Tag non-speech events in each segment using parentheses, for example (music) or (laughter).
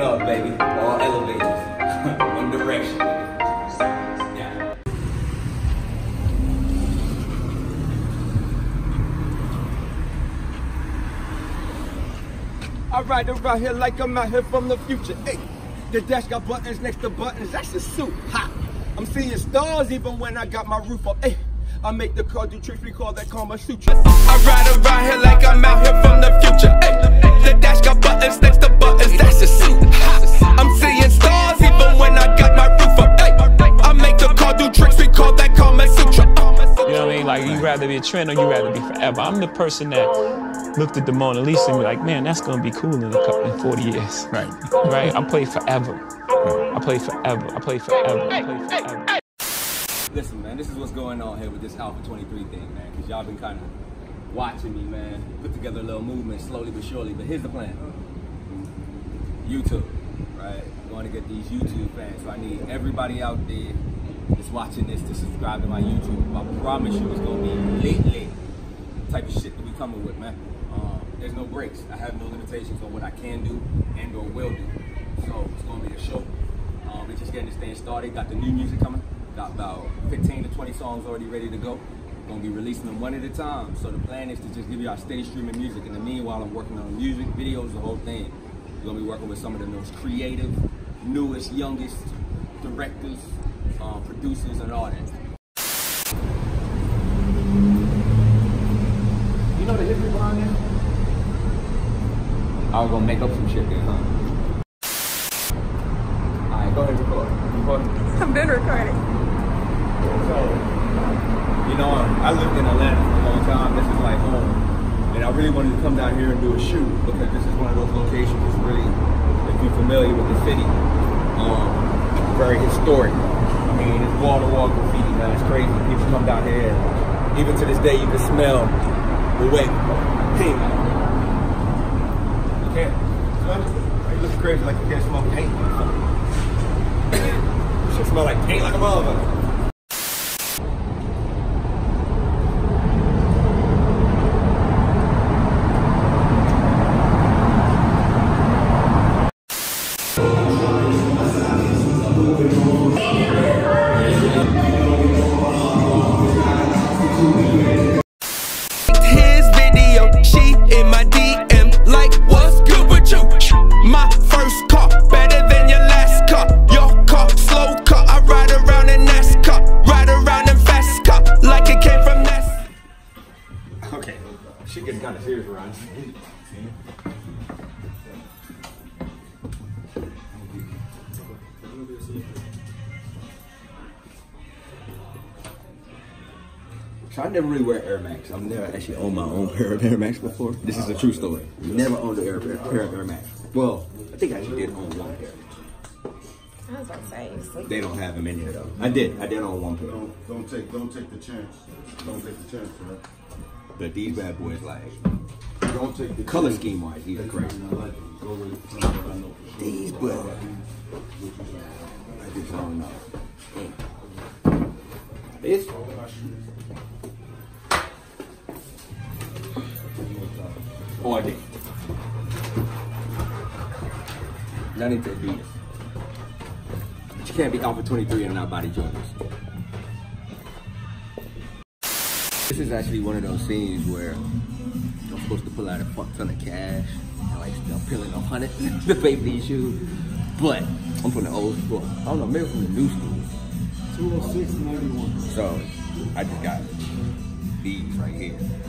Up, baby. All elevators. (laughs) One direction. I ride around here like I'm out here from the future. Hey, the dash got buttons next to buttons. That's a suit. Ha! I'm seeing stars even when I got my roof up. Hey, I make the car do tricks. We call that Karma Sutra. I ride around here like I'm out here from the future. Hey, a trend or you rather be forever. I'm the person that looked at the Mona Lisa and be like, man, that's gonna be cool in a couple, in 40 years. Right. Right? I play forever. I play forever. I play forever. I play forever. Listen, man, this is what's going on here with this Alpha 23 thing, man. Because y'all been kind of watching me, man. Put together a little movement slowly but surely. But here's the plan YouTube, right? I want to get these YouTube fans. So I need everybody out there that's watching this to subscribe to my YouTube. I promise you it's to be lit, lit type of shit that we coming with, man. Um, there's no breaks. I have no limitations on what I can do and or will do. So it's to be a show. Um, we're just getting this thing started. Got the new music coming. Got about 15 to 20 songs already ready to go. Gonna be releasing them one at a time. So the plan is to just give you our steady streaming music. In the meanwhile, I'm working on music, videos, the whole thing. We're gonna be working with some of the most creative, newest, youngest directors, um, producers, and all that. You know the history behind this? I was gonna make up some shit then, huh? Alright, go ahead, record. Record. (laughs) I've been recording. So, you know, I lived in Atlanta for a long time. This is like home. And I really wanted to come down here and do a shoot because this is one of those locations that's really, if you're familiar with the city, um, very historic. Mean, it's wall to wall graffiti, man. It's crazy. People come down here even to this day you can smell the wet paint. You can't. It looks crazy like you can't smell paint. (coughs) It should smell like paint like a motherfucker. Shit getting kind of serious around. So I never really wear Air Max. I've never actually owned my own (laughs) pair of Air Max before. This is a true story. Never owned a pair, pair of Air Max. Well, I think I actually did own one pair. I was about to say, sleep. They don't have them in here though. I did. I did own one pair. Don't, don't take don't take the chance. Don't take the chance, right? But these bad boys, like, Don't take the color scheme wise, these are crazy. Go with what I know for sure. These, but I just don't know. This, oh, I did. Not into Adidas. But you can't be Alpha 23 and not body Jordans. This is actually one of those scenes where supposed to pull out a fuck ton of cash and like I'm peeling a hundred (laughs) to pay for these shoes. But I'm from the old school. I don't know, maybe from the new school. 206 91. So I just got these right here. (laughs)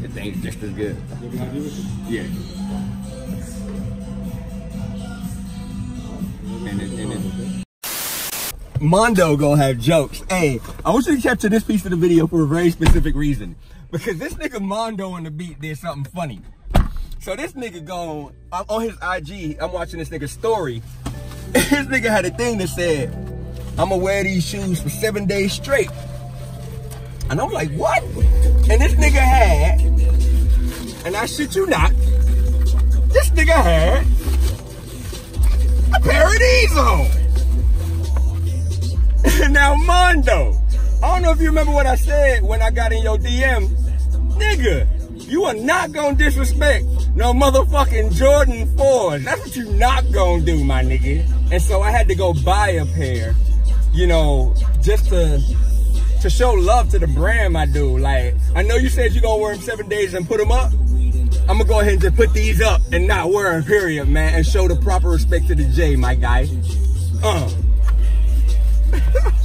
the thing's just as good. You ever give it to me? Yeah. And it, and it, Mondo gonna have jokes. Hey, I want you to capture this piece of the video for a very specific reason. Because this nigga Mondo on the beat did something funny. So this nigga gone, I'm on his IG, I'm watching this nigga's story. (laughs) this nigga had a thing that said, I'ma wear these shoes for seven days straight. And I'm like, what? And this nigga had, and I shit you not, this nigga had a pair of these on. (laughs) now, Mondo, I don't know if you remember what I said when I got in your DM. Nigga, you are not gonna disrespect No motherfucking Jordan 4s. That's what you not gonna do, my nigga. And so I had to go buy a pair, you know, just to to show love to the brand, my dude. Like, I know you said you gonna wear them seven days and put them up. I'm gonna go ahead and just put these up and not wear them, period, man, and show the proper respect to the J, my guy. Uh. (laughs)